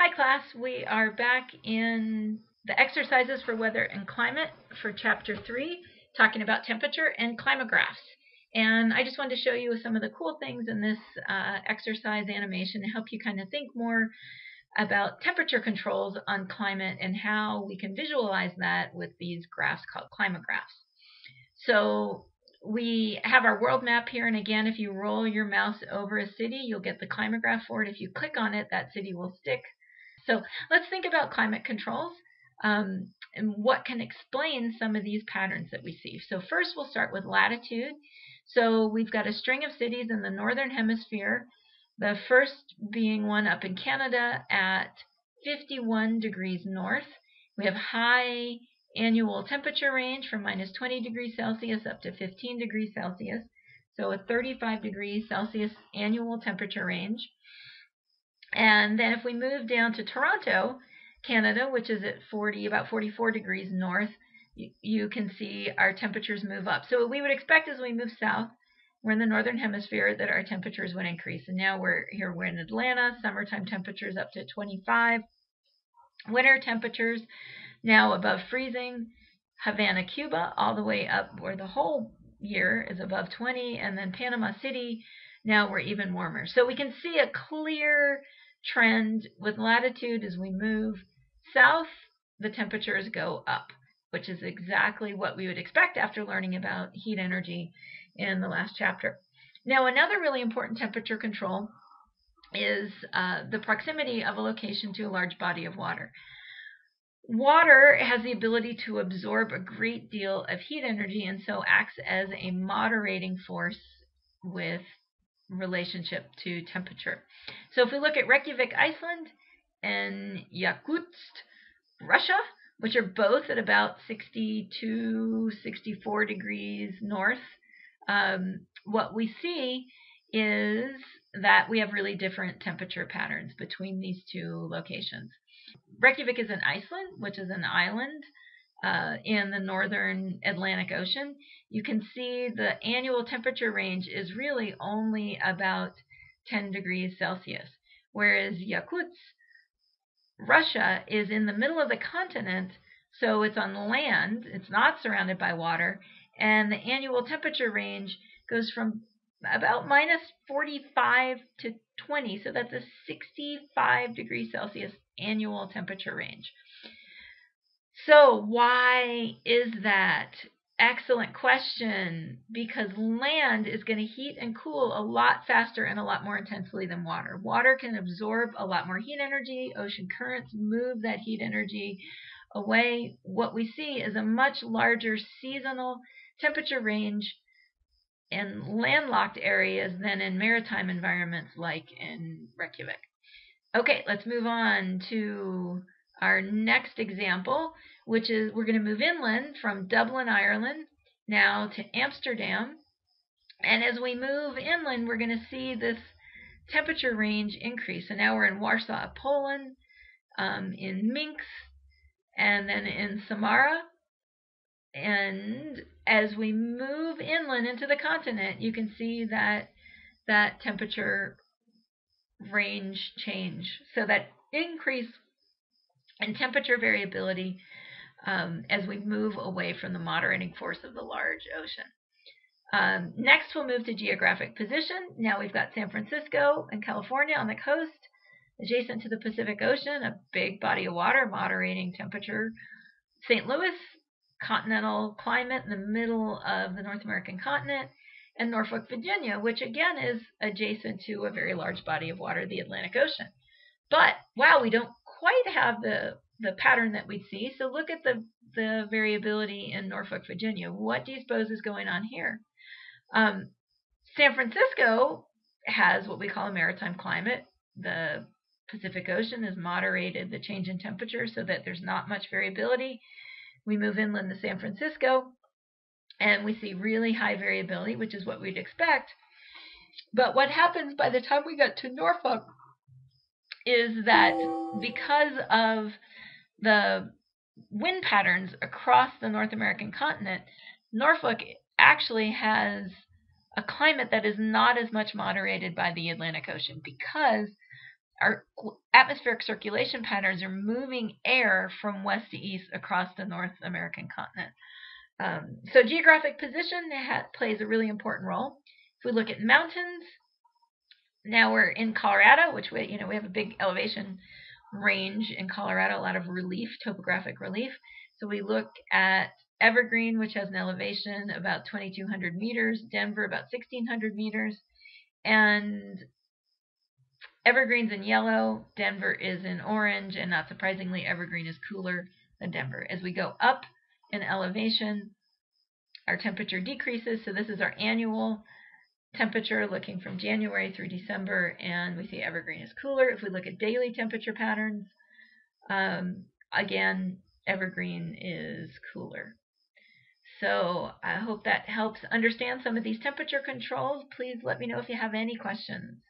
Hi class, we are back in the exercises for weather and climate for chapter 3, talking about temperature and climographs. And I just wanted to show you some of the cool things in this uh, exercise animation to help you kind of think more about temperature controls on climate and how we can visualize that with these graphs called climographs. So we have our world map here, and again, if you roll your mouse over a city, you'll get the climograph for it. If you click on it, that city will stick so let's think about climate controls um, and what can explain some of these patterns that we see. So first we'll start with latitude. So we've got a string of cities in the northern hemisphere, the first being one up in Canada at 51 degrees north. We have high annual temperature range from minus 20 degrees Celsius up to 15 degrees Celsius. So a 35 degrees Celsius annual temperature range. And then if we move down to Toronto, Canada, which is at 40, about 44 degrees north, you, you can see our temperatures move up. So we would expect as we move south, we're in the northern hemisphere, that our temperatures would increase. And now we're here, we're in Atlanta, summertime temperatures up to 25, winter temperatures now above freezing, Havana, Cuba, all the way up where the whole year is above 20, and then Panama City, now we're even warmer. So we can see a clear trend with latitude as we move south, the temperatures go up, which is exactly what we would expect after learning about heat energy in the last chapter. Now, another really important temperature control is uh, the proximity of a location to a large body of water. Water has the ability to absorb a great deal of heat energy and so acts as a moderating force with relationship to temperature. So if we look at Reykjavik, Iceland, and Yakutsk, Russia, which are both at about 62, 64 degrees north, um, what we see is that we have really different temperature patterns between these two locations. Reykjavik is in Iceland, which is an island uh, in the northern Atlantic Ocean, you can see the annual temperature range is really only about 10 degrees Celsius, whereas Yakutsk, Russia, is in the middle of the continent, so it's on land, it's not surrounded by water, and the annual temperature range goes from about minus 45 to 20, so that's a 65 degrees Celsius annual temperature range. So, why is that? Excellent question. Because land is going to heat and cool a lot faster and a lot more intensely than water. Water can absorb a lot more heat energy. Ocean currents move that heat energy away. What we see is a much larger seasonal temperature range in landlocked areas than in maritime environments like in Reykjavik. Okay, let's move on to our next example, which is we're going to move inland from Dublin, Ireland, now to Amsterdam. And as we move inland, we're going to see this temperature range increase. So now we're in Warsaw, Poland, um, in Minsk, and then in Samara. And as we move inland into the continent, you can see that that temperature range change. So that increase and temperature variability um, as we move away from the moderating force of the large ocean. Um, next, we'll move to geographic position. Now we've got San Francisco and California on the coast, adjacent to the Pacific Ocean, a big body of water, moderating temperature. St. Louis, continental climate in the middle of the North American continent, and Norfolk, Virginia, which again is adjacent to a very large body of water, the Atlantic Ocean. But wow, we don't quite have the the pattern that we see. So look at the the variability in Norfolk, Virginia. What do you suppose is going on here? Um, San Francisco has what we call a maritime climate. The Pacific Ocean has moderated the change in temperature so that there's not much variability. We move inland to San Francisco and we see really high variability, which is what we'd expect. But what happens by the time we get to Norfolk is that because of the wind patterns across the North American continent, Norfolk actually has a climate that is not as much moderated by the Atlantic Ocean because our atmospheric circulation patterns are moving air from west to east across the North American continent. Um, so geographic position plays a really important role. If we look at mountains, now we're in Colorado, which we you know we have a big elevation range in Colorado, a lot of relief, topographic relief. So we look at Evergreen, which has an elevation about 2,200 meters, Denver about 1,600 meters, and Evergreen's in yellow, Denver is in orange, and not surprisingly, Evergreen is cooler than Denver. As we go up in elevation, our temperature decreases. So this is our annual temperature looking from January through December, and we see Evergreen is cooler. If we look at daily temperature patterns, um, again, Evergreen is cooler. So I hope that helps understand some of these temperature controls. Please let me know if you have any questions.